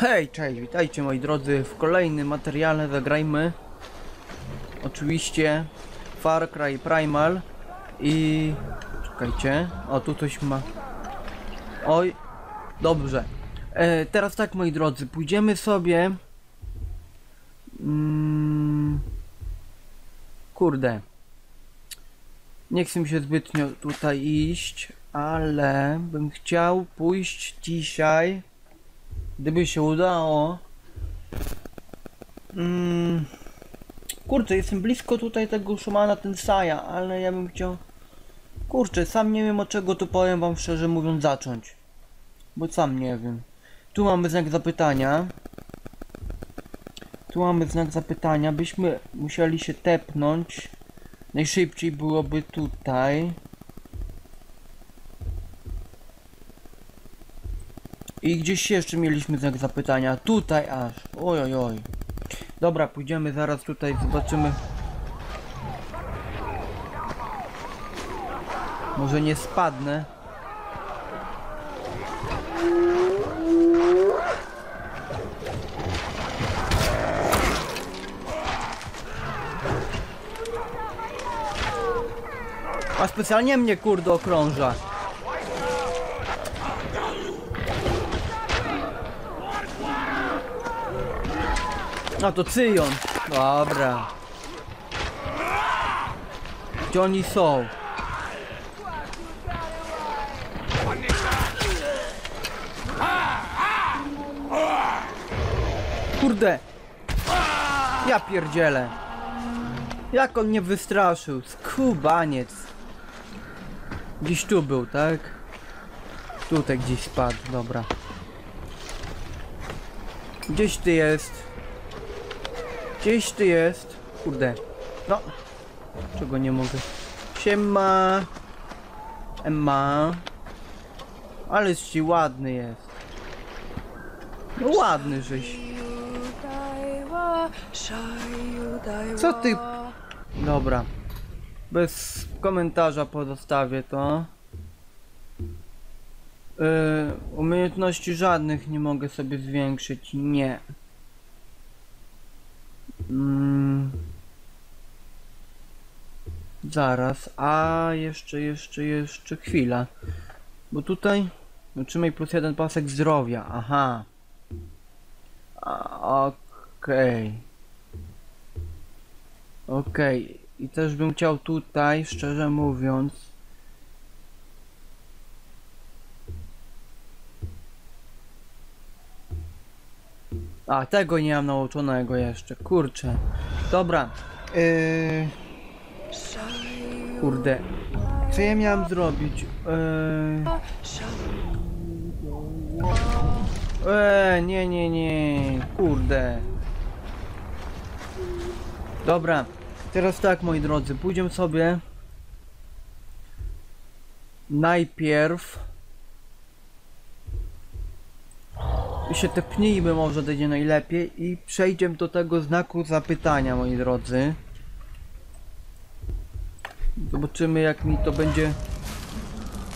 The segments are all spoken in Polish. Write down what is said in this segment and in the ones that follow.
Hej, cześć, witajcie moi drodzy w kolejnym materiale zagrajmy. Oczywiście Far Cry Primal i... czekajcie, o tu coś ma. Oj, dobrze. E, Teraz tak moi drodzy, pójdziemy sobie mm, Kurde. Nie chcę mi się zbytnio tutaj iść, ale bym chciał pójść dzisiaj Gdyby się udało. Mm, kurczę, jestem blisko tutaj tego Szumana Tensaja, ale ja bym chciał. Kurczę, sam nie wiem od czego tu powiem wam szczerze mówiąc zacząć. Bo sam nie wiem. Tu mamy znak zapytania. Tu mamy znak zapytania. Byśmy musieli się tepnąć. Najszybciej byłoby tutaj. I gdzieś jeszcze mieliśmy znak zapytania. Tutaj aż. Oj, oj, oj. Dobra, pójdziemy zaraz tutaj, zobaczymy. Może nie spadnę. A specjalnie mnie kurde okrąża. No to Cyjon. Dobra. Gdzie oni są? Kurde. Ja pierdzielę. Jak on mnie wystraszył? Skubaniec. Gdzieś tu był, tak? Tutaj gdzieś spadł, dobra. Gdzieś ty jest. Gdzieś ty jest. Kurde. No. Czego nie mogę. Siema. Emma. Ale ci ładny jest. No ładny żeś. Co ty? Dobra. Bez komentarza pozostawię to. Yy, umiejętności żadnych nie mogę sobie zwiększyć. Nie. Mm. Zaraz, a jeszcze, jeszcze, jeszcze chwila. Bo tutaj otrzymaj plus jeden pasek zdrowia. Aha. Okej. Okej. I też bym chciał tutaj, szczerze mówiąc. A, tego nie mam nauczonego jeszcze. Kurczę. Dobra. Yy... Kurde. Co ja miałem zrobić? Yy... Eee, nie, nie, nie. Kurde. Dobra. Teraz tak, moi drodzy. Pójdziemy sobie. Najpierw. I się tepnijmy może będzie najlepiej i przejdziemy do tego znaku zapytania moi drodzy. Zobaczymy jak mi to będzie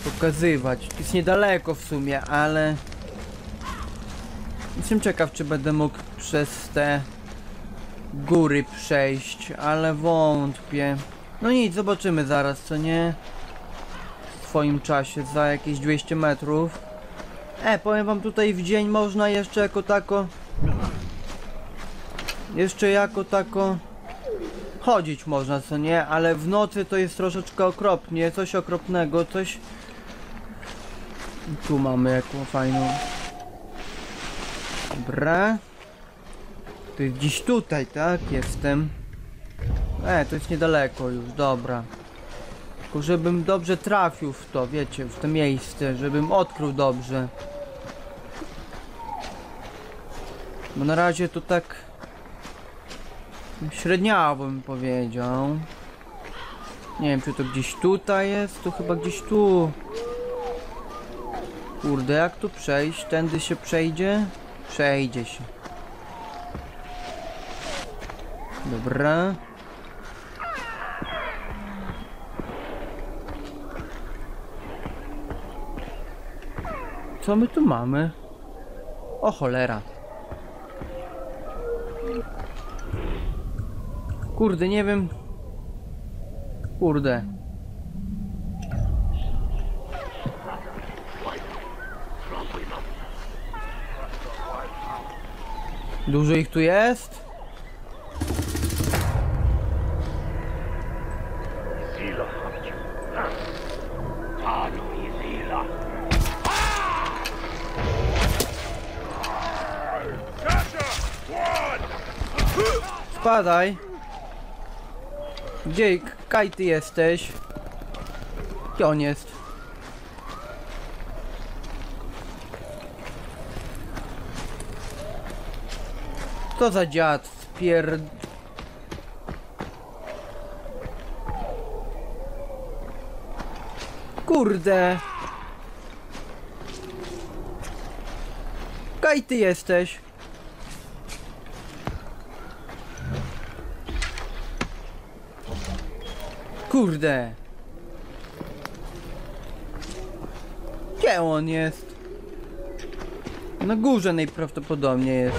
pokazywać. Jest niedaleko w sumie, ale jestem ciekaw czy będę mógł przez te góry przejść, ale wątpię. No nic, zobaczymy zaraz, co nie? W swoim czasie, za jakieś 200 metrów. E, powiem wam tutaj w dzień można jeszcze jako tako Jeszcze jako tako Chodzić można, co nie? Ale w nocy to jest troszeczkę okropnie, coś okropnego, coś. Tu mamy jaką fajną Dobra To jest gdzieś tutaj, tak? Jestem. E, to jest niedaleko już, dobra. Tylko żebym dobrze trafił w to, wiecie, w to miejsce, żebym odkrył dobrze Bo na razie to tak średniawo bym powiedział. Nie wiem czy to gdzieś tutaj jest, to chyba gdzieś tu. Kurde, jak tu przejść? Tędy się przejdzie? Przejdzie się. Dobra. Co my tu mamy? O cholera. Kurde, nie wiem. Kurde. Dużo ich tu jest? Spadaj. Gdzie, Kaj, ty jesteś? Gdzie on jest? Co za dziad? Spier... Kurde! Kaj, ty jesteś? Kurde. Gdzie on jest? Na górze najprawdopodobniej jest.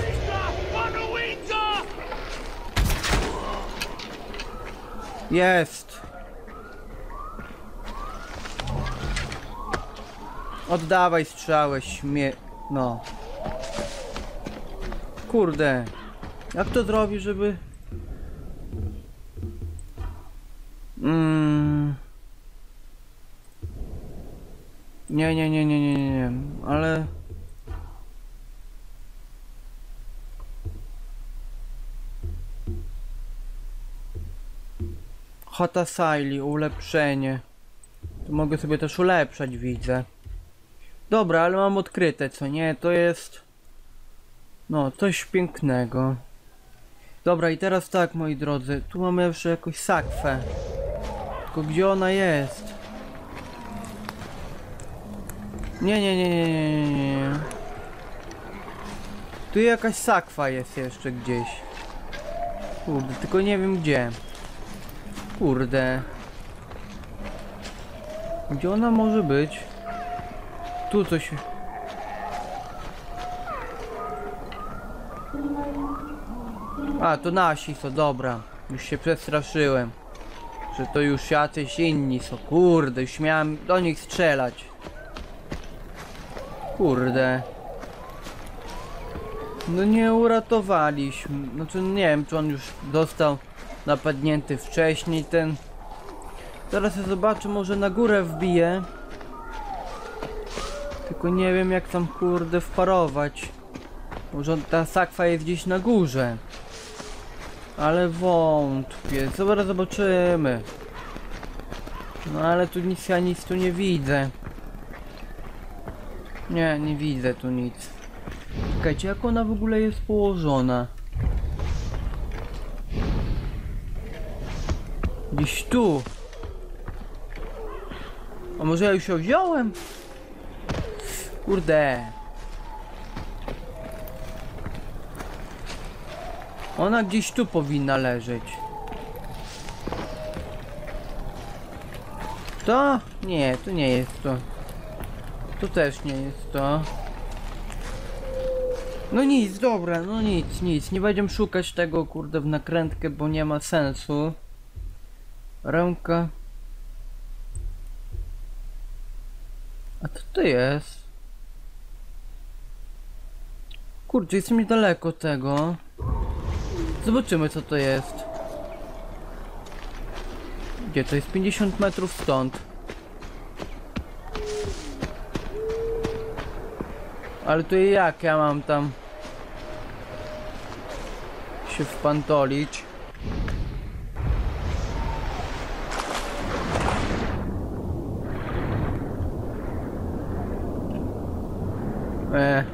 Jest. Oddawaj strzałę, śmie... No. Kurde. Jak to zrobić, żeby... Mm. Nie, nie, nie, nie, nie, nie, nie, ale... Chata Saili, ulepszenie. To mogę sobie też ulepszać, widzę. Dobra, ale mam odkryte, co nie? To jest... No, coś pięknego. Dobra, i teraz tak, moi drodzy. Tu mamy jeszcze jakąś sakwę. Tylko gdzie ona jest? Nie, nie, nie, nie, nie, nie, nie. Tu jakaś sakwa jest jeszcze gdzieś. Kurde, tylko nie wiem gdzie. Kurde. Gdzie ona może być? Tu coś... A, to nasi są, dobra. Już się przestraszyłem. Że to już jacyś inni są. Kurde, już miałem do nich strzelać. Kurde. No nie uratowaliśmy. Znaczy nie wiem, czy on już dostał napadnięty wcześniej ten. Teraz ja zobaczę, może na górę wbiję. Tylko nie wiem jak tam kurde wparować. Może ta sakwa jest gdzieś na górze. Ale wątpię. Zaraz zobaczymy. No ale tu nic, ja nic tu nie widzę. Nie, nie widzę tu nic. Czekajcie, jak ona w ogóle jest położona? Gdzieś tu. A może ja już ją wziąłem? Kurde. Ona gdzieś tu powinna leżeć. To? Nie, to nie jest to. To też nie jest to. No nic, dobra, no nic, nic. Nie będziemy szukać tego, kurde, w nakrętkę, bo nie ma sensu. Ręka. A co to jest? Kurczę, jestem niedaleko tego. Zobaczymy co to jest. Gdzie to jest? 50 metrów stąd. Ale to jak ja mam tam się wpantolić? E,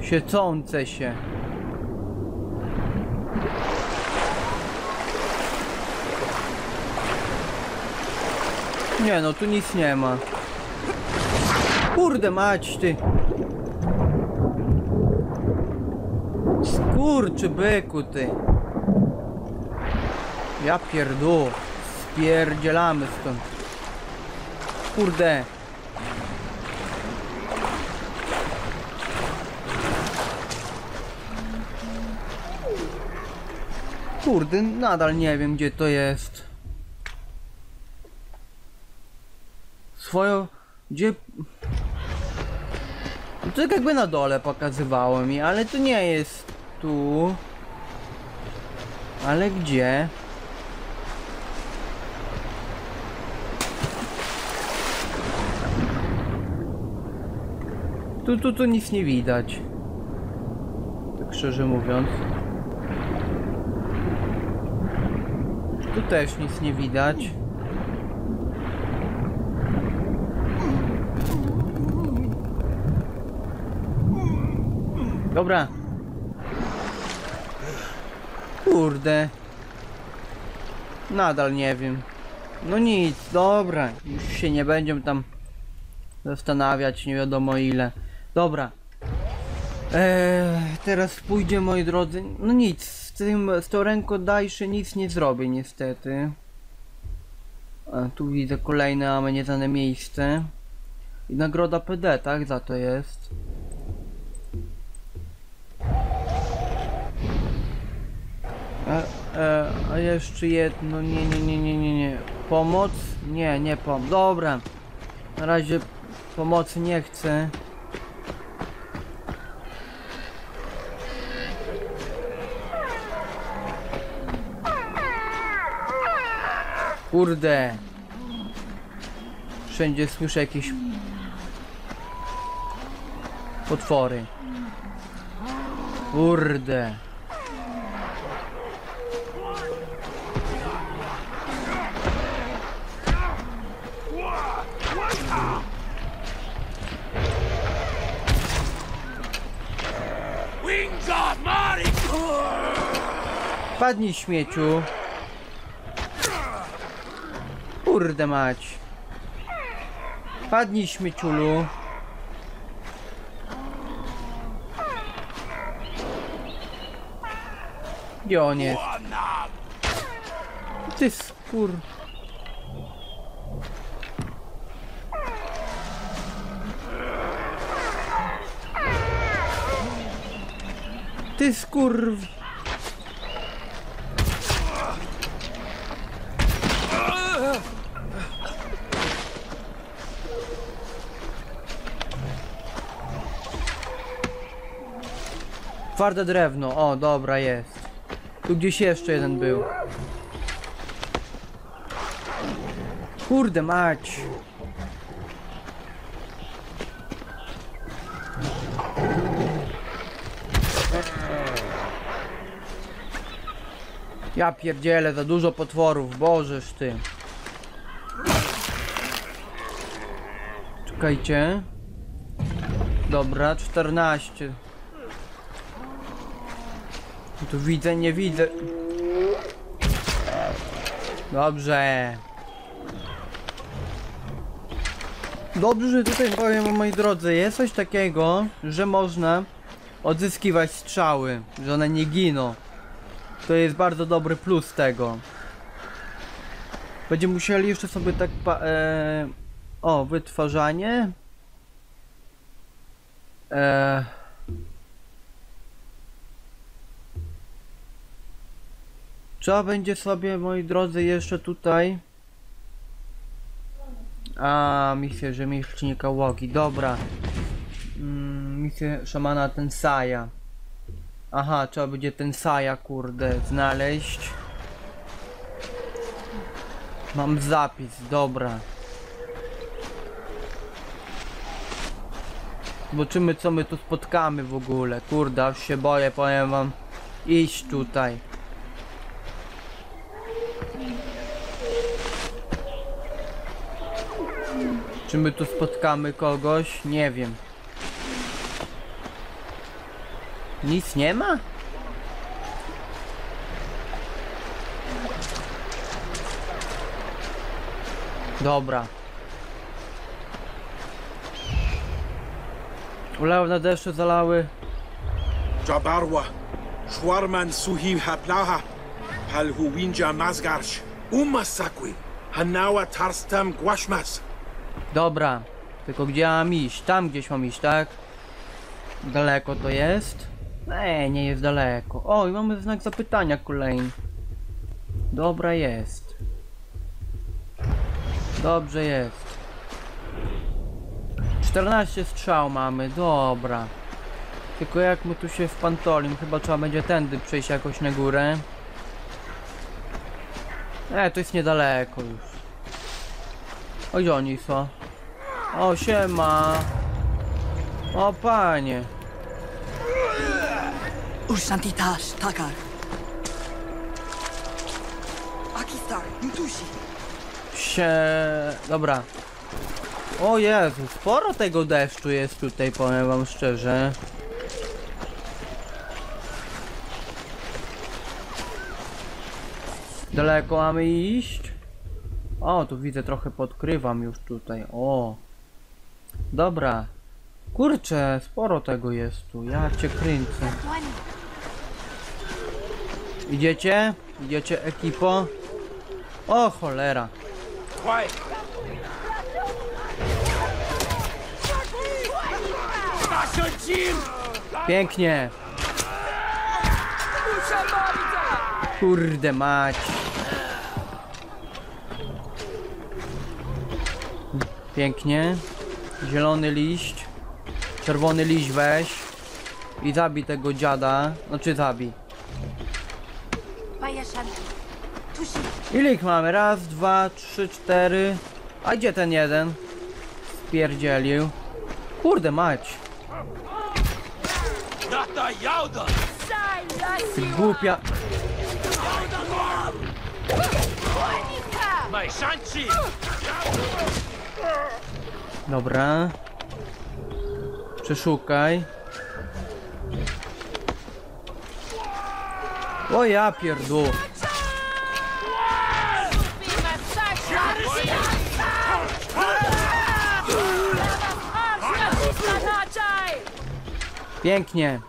siecące się. Nie no, tu nic nie ma. Kurde mać ty. Skurczy byku ty. Ja pierdół. Spierdzielamy stąd. Kurde. Kurde, nadal nie wiem gdzie to jest. Gdzie... To tak jakby na dole pokazywało mi, ale to nie jest tu. Ale gdzie? Tu, tu, tu nic nie widać. Tak szczerze mówiąc. Tu też nic nie widać. Dobra. Kurde. Nadal nie wiem. No nic, dobra. Już się nie będziemy tam zastanawiać, nie wiadomo ile. Dobra. Eee, teraz pójdzie, moi drodzy. No nic, z tym, z tą rękodajszy nic nie zrobię, niestety. A, tu widzę kolejne ameniezane miejsce. I nagroda PD, tak? Za to jest. A, e, a jeszcze jedno, nie, nie, nie, nie, nie, nie. Pomoc? Nie, nie pom. Dobra. Na razie pomocy nie chcę. Kurde. Wszędzie słyszę jakieś potwory. Kurde. Padnij śmieciu. Kurde mać. Padnij śmieciulu. Gdzie? Ty skur... Ty skur... Twarde drewno, o dobra jest. Tu gdzieś jeszcze jeden był. Kurde mać. Ja pierdzielę, za dużo potworów, bożeż ty. Czekajcie. Dobra, 14. Tu widzę, nie widzę. Dobrze. Dobrze, tutaj powiem moi drodzy, jest coś takiego, że można odzyskiwać strzały, że one nie giną. To jest bardzo dobry plus tego. Będziemy musieli jeszcze sobie tak e O, wytwarzanie. E Trzeba będzie sobie, moi drodzy, jeszcze tutaj. A, misję rzemieślnika Łogi, dobra. Mm, misję szamana Tensaja. Aha, trzeba będzie Tensaja, kurde, znaleźć. Mam zapis, dobra. Zobaczymy co my tu spotkamy w ogóle. Kurde, aż się boję, powiem wam. Iść tutaj. Czy my tu spotkamy kogoś? Nie wiem. Nic nie ma? Dobra. Uleły na deszcze zalały. Jabarwa, Shwarman Suhim Haplaha, Palhu Winja Mazgarsh, Umasakwi, Hanawa Tarstam Gwashmas. Dobra. Tylko gdzie mam iść? Tam gdzieś mam iść, tak? Daleko to jest? Nie, nie jest daleko. O, i mamy znak zapytania kolejny. Dobra jest. Dobrze jest. 14 strzał mamy, dobra. Tylko jak my tu się w pantolim, chyba trzeba będzie tędy przejść jakoś na górę. E, to jest niedaleko już. O, gdzie oni są? O, siema. O, panie. Ursantitash Takar. Akistar, Yutushi. się... Dobra. O Jezu, sporo tego deszczu jest tutaj, powiem wam szczerze. Daleko mamy iść? O, tu widzę, trochę podkrywam już tutaj, o. Dobra. Kurczę, sporo tego jest tu, ja cię kręcę. Idziecie? Idziecie ekipo? O cholera. Pięknie. Kurde mać. Pięknie. Zielony liść. Czerwony liść weź. I zabij tego dziada. Znaczy zabij. Ile ich mamy? Raz, dwa, trzy, cztery. A gdzie ten jeden? Spierdzielił. Kurde mać. Głupia. Dobra. Przeszukaj. O ja pierdół. Pięknie.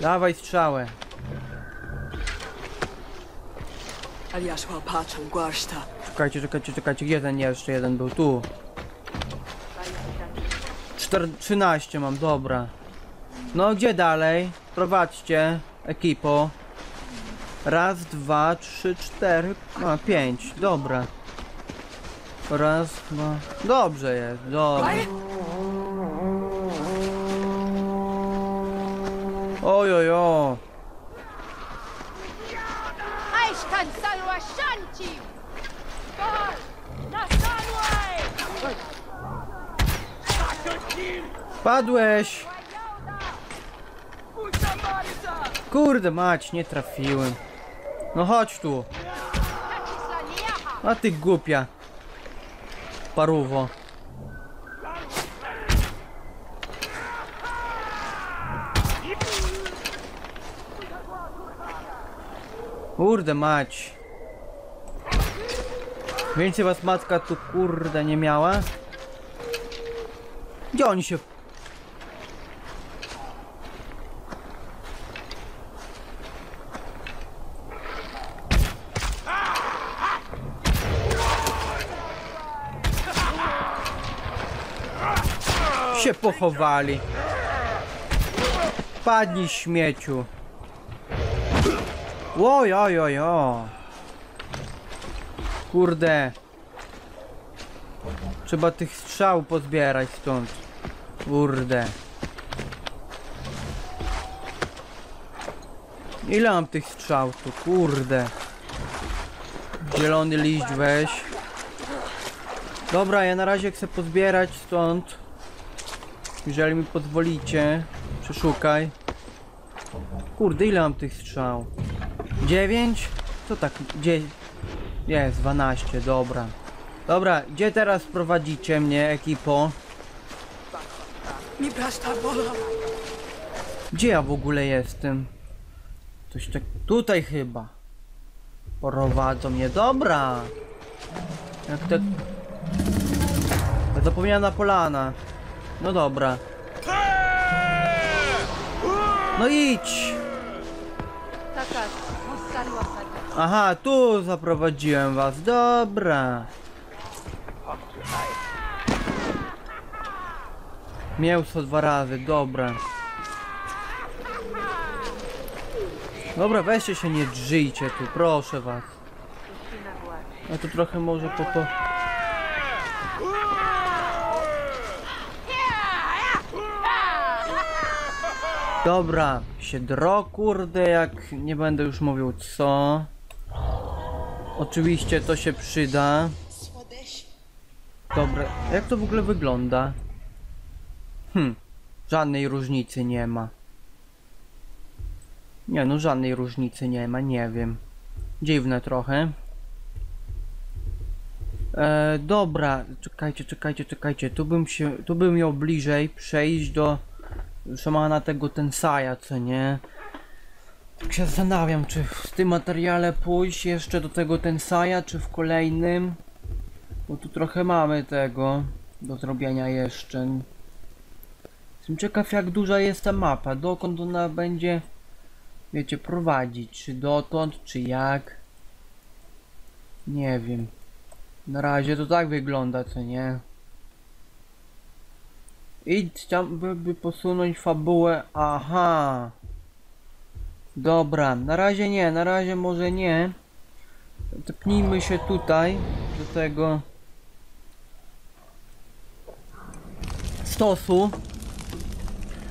Dawaj strzałę. Aliashwa Pacham Gwarshta. Czekajcie, czekajcie, czekajcie. Ten jeszcze jeden był? Tu. Czter 13 mam, dobra. No gdzie dalej? Prowadźcie, ekipo. Raz, dwa, trzy, cztery, a pięć, dobra. Raz, dwa. Dobrze jest, dobra. Ojojo. Aishkan Salwa Padłeś! Kurde mać, nie trafiłem. No chodź tu. A ty głupia. Paruwo. Kurde mać. Więcej was matka tu kurde nie miała? Gdzie oni się się pochowali. Padnij śmieciu. Oj, oj, oj, oj. Kurde. Trzeba tych strzał pozbierać stąd. Kurde. Ile mam tych strzał tu? Kurde. Zielony liść weź. Dobra, ja na razie chcę pozbierać stąd. Jeżeli mi pozwolicie. Przeszukaj. Kurde, ile mam tych strzał? 9? Co tak? Gdzie? Jest, 12, dobra. Dobra, gdzie teraz prowadzicie mnie, ekipo? Mi Brashta Bola. Gdzie ja w ogóle jestem? Coś tak... Tutaj chyba. Prowadzą mnie, dobra. Jak te... Zapomniana polana. No dobra. No idź! Aha, tu zaprowadziłem was, dobra. Mięso dwa razy, dobra. Dobra, weźcie się nie drzyjcie tu, proszę was. A to trochę może po... po... Dobra, siedro kurde, jak nie będę już mówił co. Oczywiście to się przyda. Dobra, jak to w ogóle wygląda? Hm, żadnej różnicy nie ma. Nie no, żadnej różnicy nie ma, nie wiem. Dziwne trochę. E, dobra, czekajcie, czekajcie, czekajcie. Tu bym się, tu bym miał bliżej przejść do szamana tego Tensaja, co nie? Tak się zastanawiam, czy w tym materiale pójść jeszcze do tego Tensaja, czy w kolejnym. Bo tu trochę mamy tego do zrobienia jeszcze. Jestem ciekaw jak duża jest ta mapa, dokąd ona będzie, wiecie, prowadzić. Czy dotąd, czy jak? Nie wiem. Na razie to tak wygląda, co nie? Idź tam, by, by posunąć fabułę. Aha. Dobra, na razie nie, na razie może nie. Tepnijmy się tutaj do tego stosu.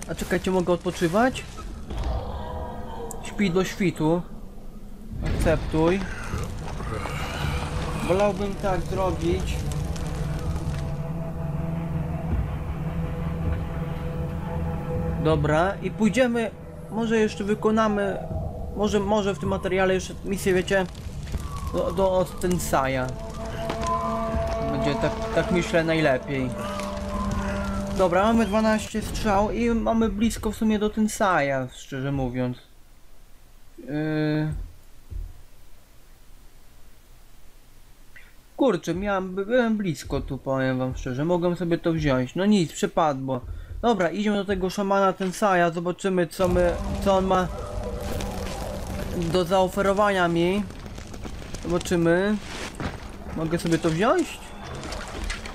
A czekajcie, mogę odpoczywać? Śpi do świtu. Akceptuj. Wolałbym tak zrobić. Dobra, i pójdziemy. Może jeszcze wykonamy. Może, może w tym materiale jeszcze misję, wiecie, do, do od Tensaja. Będzie tak, tak myślę najlepiej. Dobra, mamy 12 strzał i mamy blisko w sumie do Tensaja, szczerze mówiąc. Yy... Kurczę, miałem, by- byłem blisko tu, powiem wam szczerze, mogłem sobie to wziąć. No nic, przepadło. Dobra, idziemy do tego szamana Tensaja, zobaczymy co my, co on ma do zaoferowania mi. Zobaczymy. Mogę sobie to wziąć?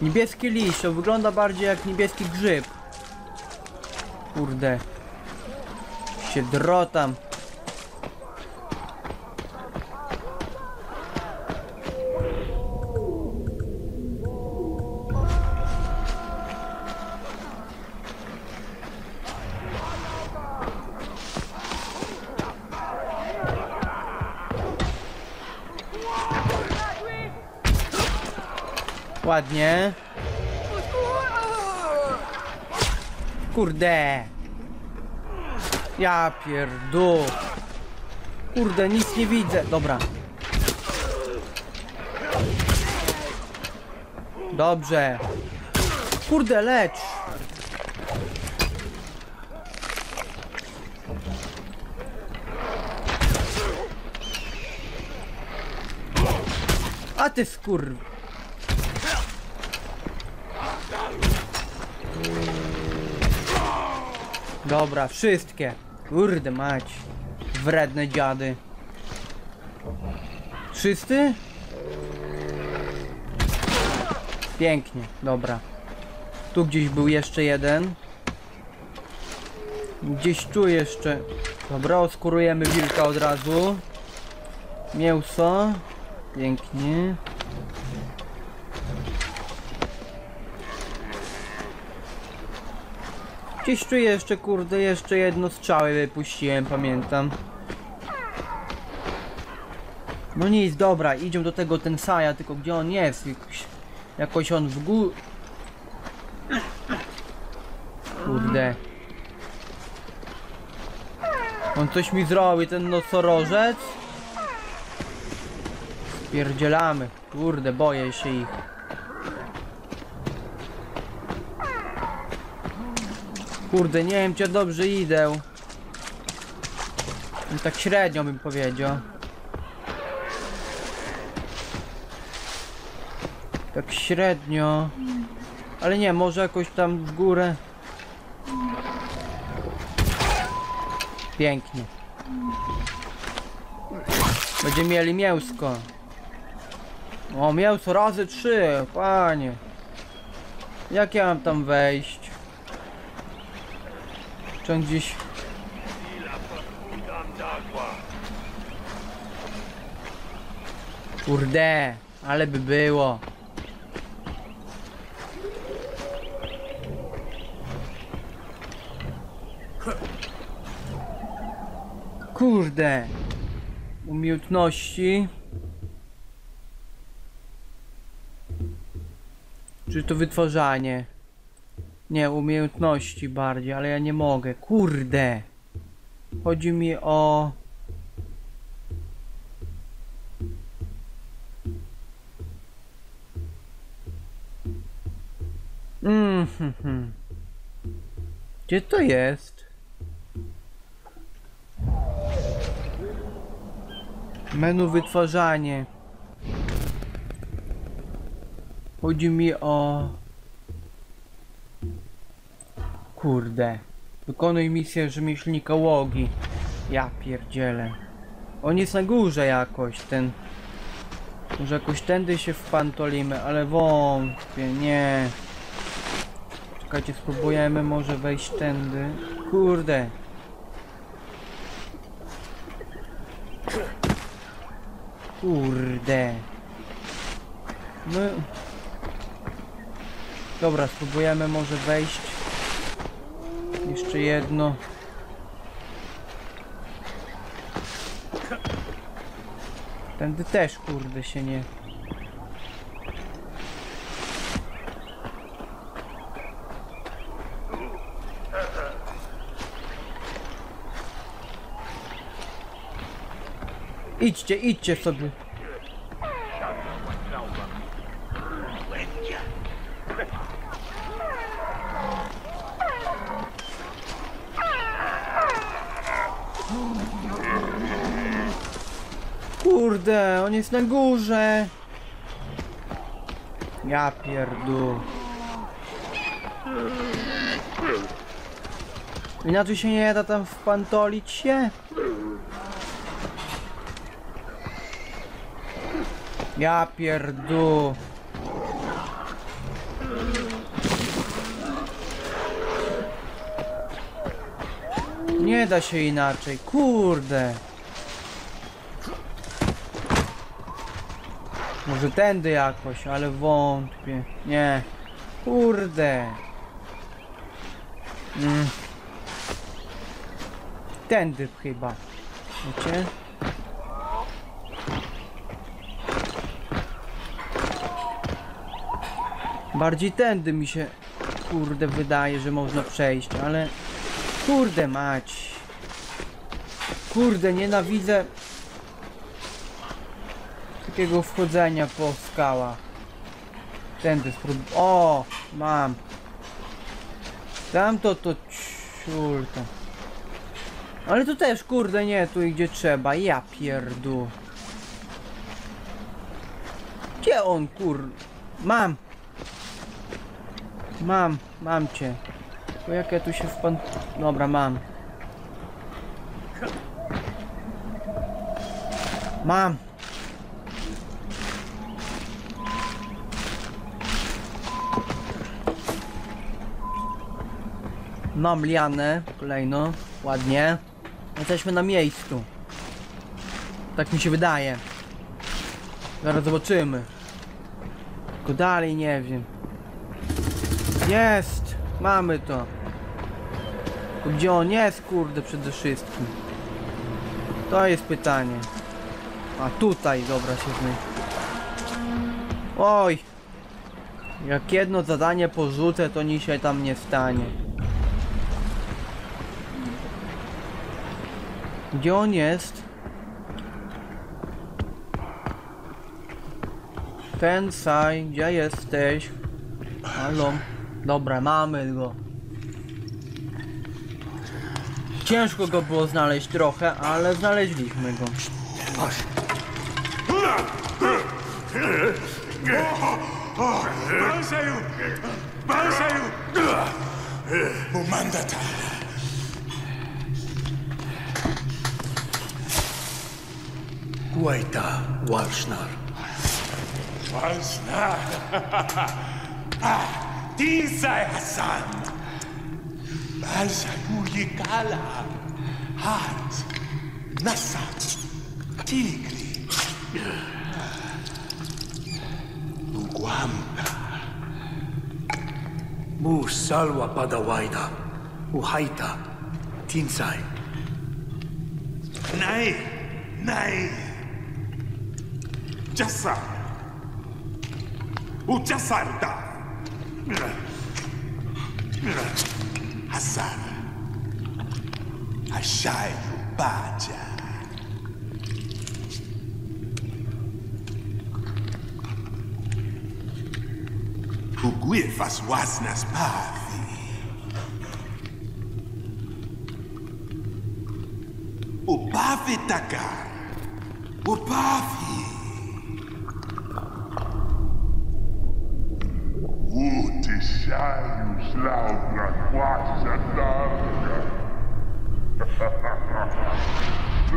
Niebieski liść, to wygląda bardziej jak niebieski grzyb. Kurde. Się drotam. Ładnie. Kurde. Ja pierdu. Kurde, nic nie widzę. Dobra. Dobrze. Kurde, lecz. A ty skur... Dobra, wszystkie. Kurde mać. Wredne dziady. Wszyscy? Pięknie, dobra. Tu gdzieś był jeszcze jeden. Gdzieś tu jeszcze. Dobra, oskurujemy wilka od razu. Mięso. Pięknie. Gdzieś tu jeszcze, kurde, jeszcze jedno strzały wypuściłem, pamiętam. No nic, dobra, idziemy do tego Tensaja, tylko gdzie on jest? Jakoś, jakoś on w gó... Kurde. On coś mi zrobi, ten nosorożec? Spierdzielamy. Kurde, boję się ich. Kurde, nie wiem, czy dobrze idę. No tak średnio bym powiedział. Tak średnio. Ale nie, może jakoś tam w górę. Pięknie. Będziemy mieli mięsko. O, mięso razy trzy, panie. Jak ja mam tam wejść? Czy on. Kurde, Ale by było. Kurde. Umiejętności. Czy to wytwarzanie? Nie, umiejętności bardziej, ale ja nie mogę. Kurde. Chodzi mi o... Mm, hmm. Gdzie to jest? Menu wytwarzanie. Chodzi mi o... Kurde. Wykonuj misję rzemieślnika łogi. Ja pierdzielę. On jest na górze jakoś, ten... Może jakoś tędy się wpantolimy, ale wątpię, nie. Czekajcie, spróbujemy może wejść tędy. Kurde. Kurde. No... Dobra, spróbujemy może wejść. Jeszcze jedno. Tędy też kurde się nie. Idźcie, idźcie sobie. Kurde, on jest na górze. Ja pierdu. Inaczej się nie da tam wpantolić się? Ja pierdu. Nie da się inaczej, kurde. Może tędy jakoś, ale wątpię. Nie. Kurde. Mm. Tędy chyba. Wiecie? Bardziej tędy mi się kurde wydaje, że można przejść, ale kurde mać. Kurde, nienawidzę takiego wchodzenia po skałach. Tędy sprób... O! Mam. Tamto to ciulka. Ale tu też, kurde, nie, tu gdzie trzeba. Ja pierdu. Gdzie on, kur... Mam. Mam, mam cię. Tylko jak ja tu się wpan... Dobra, mam. Mam. Mam lianę, kolejno, ładnie. Jesteśmy na miejscu. Tak mi się wydaje. Zaraz zobaczymy. Tylko dalej nie wiem. Jest! Mamy to. Gdzie on jest, kurde, przede wszystkim? To jest pytanie. A tutaj, dobra, się zmy. Oj! Jak jedno zadanie porzucę, to nic się tam nie stanie. Gdzie on jest? Tensai, gdzie jesteś? Halo? Dobra, mamy go. Ciężko go było znaleźć trochę, ale znaleźliśmy go. Mumandata! Waita, Walshnar. Walshnar? ah, dieser Hassan! Balsanulikala, Hart, Nassat, Tigri, Luguamta. Musalwa Padawaida, Uhaita, Tinsai. Nein, nein! Jassar! O Jassar tá! Hazara! Achai o Badia! O Guir faz wasnas pave! O pave tagar! O pave!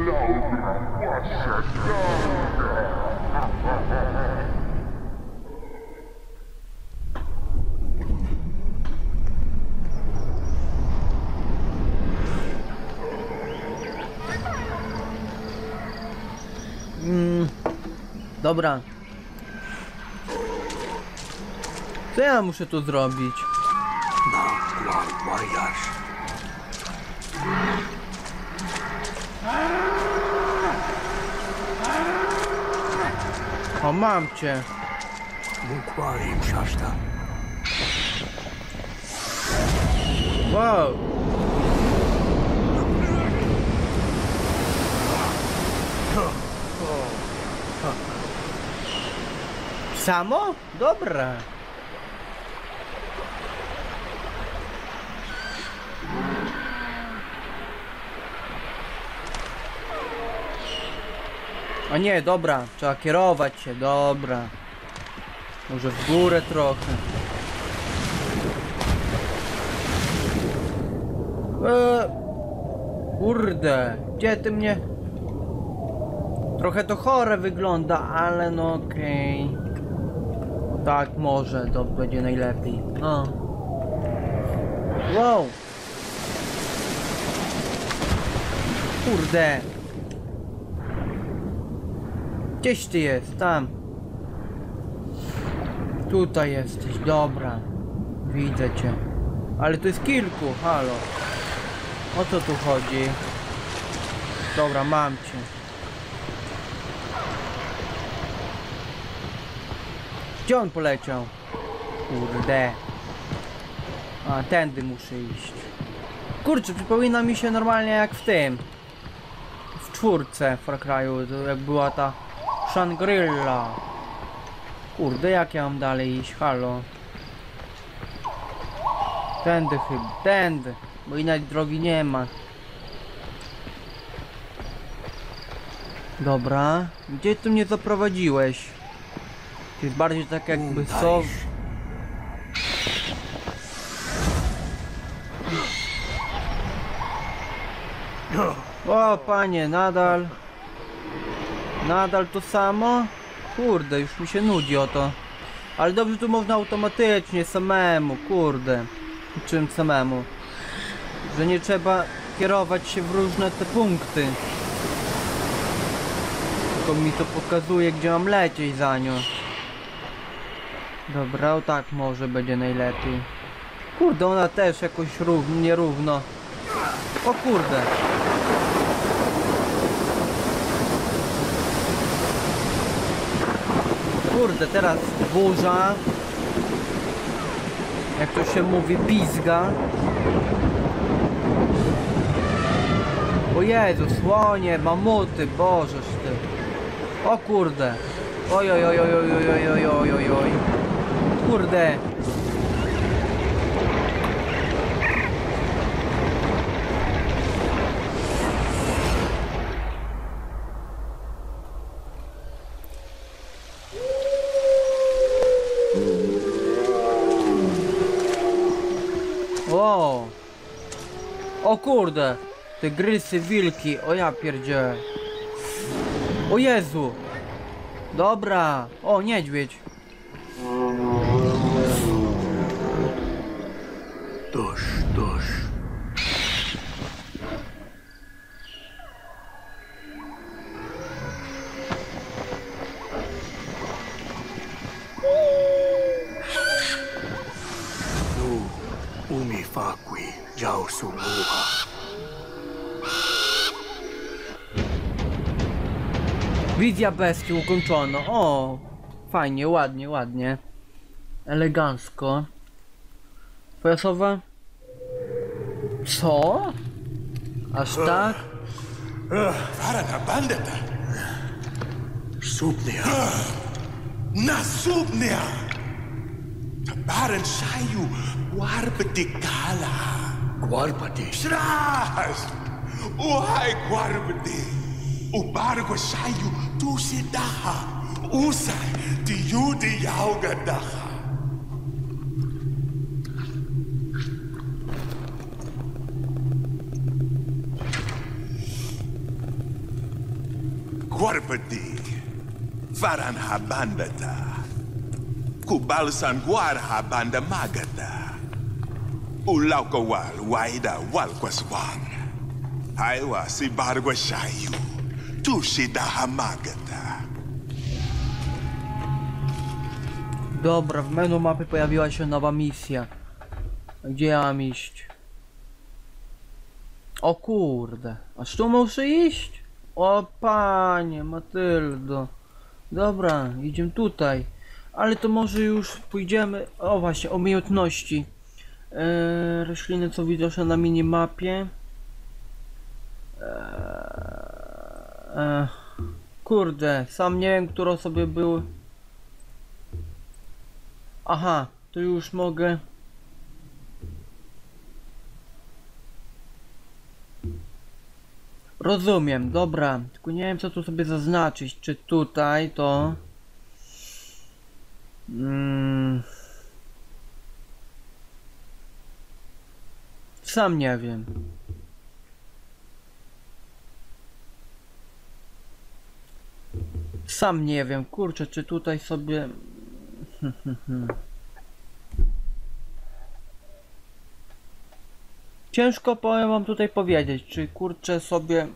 Laura, wasza droga! Dobra. Co ja muszę tu zrobić? Lord Warriors. O, mam cię. Mukwarim shashta. Wow. Samo? Dobra. A nie, dobra, trzeba kierować się, dobra. Może w górę trochę. Eee, kurde, gdzie ty mnie? Trochę to chore wygląda, ale no okej. Tak, może, to będzie najlepiej. No. Wow. Kurde. Gdzieś ty jest, tam. Tutaj jesteś, dobra. Widzę cię. Ale to jest kilku, halo. O co tu chodzi? Dobra, mam cię. Gdzie on poleciał? Kurde. A, tędy muszę iść. Kurczę, przypomina mi się normalnie jak w tym. W czwórce Far Cry'u, jak była ta Shangri-La. Kurde, jak ja mam dalej iść? Halo. Tędy chyba, tędy. Bo innej drogi nie ma. Dobra. Gdzie ty mnie zaprowadziłeś? To jest bardziej tak jakby sow... O panie, nadal... Nadal to samo? Kurde, już mi się nudzi o to. Ale dobrze tu można automatycznie, samemu, kurde. Czym samemu? Że nie trzeba kierować się w różne te punkty. Tylko mi to pokazuje, gdzie mam lecieć za nią. Dobra, o tak może będzie najlepiej. Kurde, ona też jakoś równo, nierówno. O kurde. Kurde, teraz burza. Jak to się mówi, pizga. O Jezu, słonie, mamuty, bożeż ty. O kurde. Oj, oj, oj, oj, oj, oj, oj, oj, oj, oj. Kurde. O kurde! Te grysy, wilki, o ja pierdzie. O Jezu! Dobra! O, niedźwiedź! Wizja bestii ukończono. O, fajnie, ładnie, ładnie. Elegancko. Twoja sowa? Co? Aż tak? Farana bandeta. Supnia. Nasubnia. Tabaran sayu. Warbati kala. Guarpati. Shras. Uhai O barco saiu do Sidarra. Usa de Yudi Algadarra. Quarpadig. Varan Habandata. Kubal Sanguar Habanda Magata. Ulaukawal Waida Walquaswang. Aiwa saiu. Si bargwa shayu. Tu si dahamagata. Dobra, w menu mapy pojawiła się nowa misja. Gdzie ja mam iść? O kurde, aż tu muszę iść? O panie, Matyldo. Dobra, idziemy tutaj. Ale to może już pójdziemy... O właśnie, umiejętności. Eee, rośliny co widoczne na minimapie. Eee, kurde, sam nie wiem, które sobie były... Aha, to już mogę. Rozumiem, dobra. Tylko nie wiem co tu sobie zaznaczyć. Czy tutaj to. Mm. Sam nie wiem. Sam nie wiem, kurczę, czy tutaj sobie. Ciężko powiem wam tutaj powiedzieć, czy kurczę sobie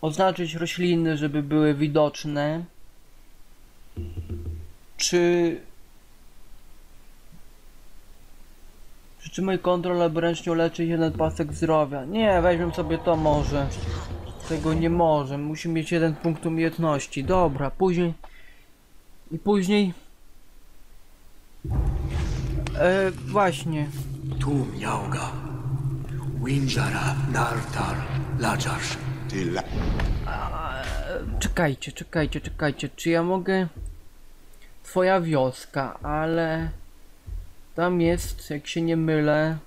oznaczyć rośliny, żeby były widoczne, czy przytrzymaj kontrol, aby ręcznie uleczyć jeden pasek zdrowia. Nie, weźmiemy sobie to może. Tego nie może, musi mieć jeden punkt umiejętności. Dobra, później i później E, właśnie. Tu miałga. Winjara nartar lajarz. Tila. Czekajcie, czekajcie, czekajcie. Czy ja mogę... Twoja wioska, ale... Tam jest, jak się nie mylę...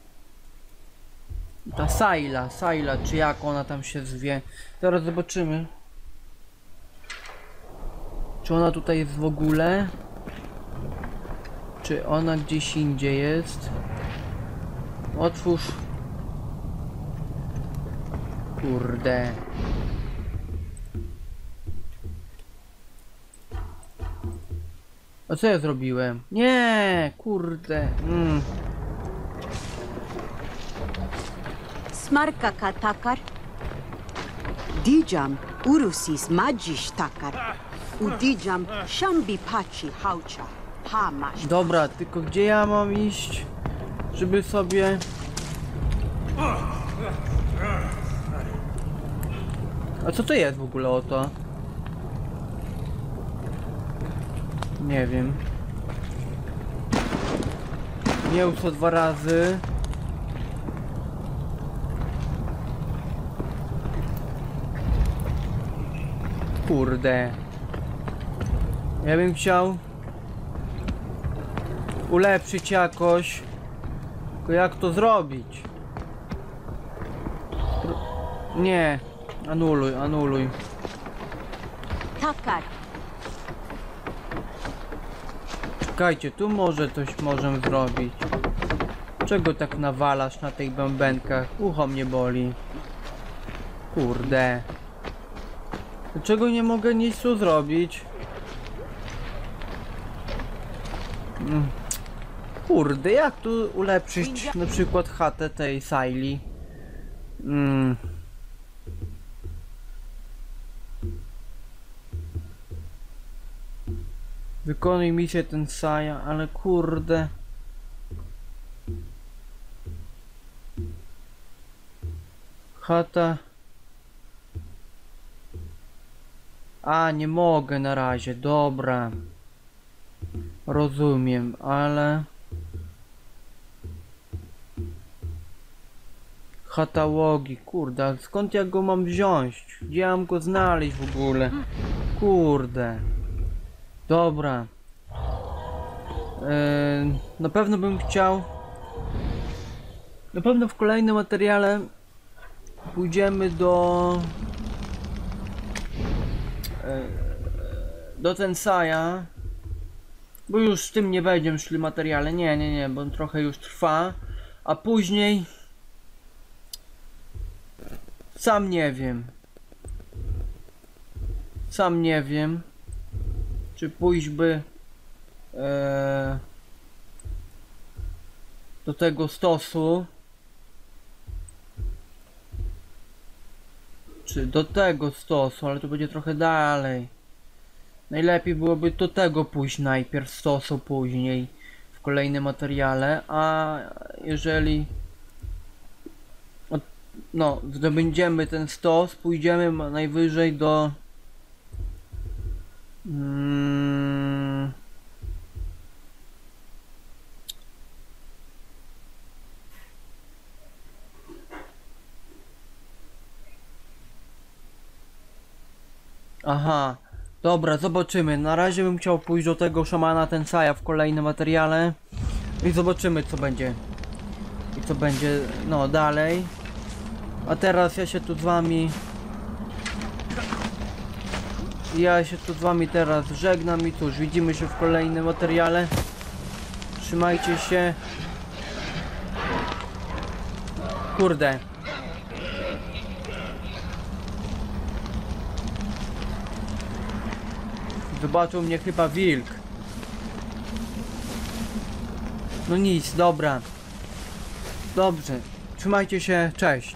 Ta Saila, Saila, czy jak ona tam się zwie. Zaraz zobaczymy. Czy ona tutaj jest w ogóle? Czy ona gdzieś indziej jest? Otwórz. Kurde. A co ja zrobiłem? Nie, kurde. Mm. Smarka katakar. Dijam urusis magish takar. Udijam shambi pachi haucha. Hamash. Dobra, tylko gdzie ja mam iść? Żeby sobie... A co to jest w ogóle o to? Nie wiem. Nie to dwa razy. Kurde. Ja bym chciał ulepszyć jakoś. Tylko jak to zrobić? Nie. Anuluj, anuluj. Takar. Czekajcie, tu może coś możemy zrobić. Czego tak nawalasz na tych bębenkach? Ucho mnie boli. Kurde. Dlaczego nie mogę nic tu zrobić? Mm. Kurde, jak tu ulepszyć na przykład chatę tej Saili? Mm. Wykonuj misję ten Saja, ale kurde. Chata. A, nie mogę na razie, dobra. Rozumiem, ale... Hatałogi, kurde, skąd ja go mam wziąć? Gdzie ja mam go znaleźć w ogóle? Kurde. Dobra. Yy, na pewno bym chciał... Na pewno w kolejnym materiale pójdziemy do... Yy, do Tensaja. Bo już z tym nie będziemy szli materiale. Nie, nie, nie, bo trochę już trwa. A później... Sam nie wiem. Sam nie wiem. Czy pójść by e, do tego stosu. Do tego stosu, ale to będzie trochę dalej. Najlepiej byłoby do tego pójść najpierw, stosu później w kolejnym materiale, a jeżeli no, zdobędziemy ten stos, pójdziemy najwyżej do mm, Aha, dobra, zobaczymy. Na razie bym chciał pójść do tego szamana Tensaja w kolejnym materiale i zobaczymy co będzie. I co będzie, no dalej. A teraz ja się tu z wami ja się tu z wami teraz żegnam i cóż, widzimy się w kolejnym materiale. Trzymajcie się. Kurde. Zobaczył mnie chyba wilk. No nic, dobra. Dobrze. Trzymajcie się, cześć.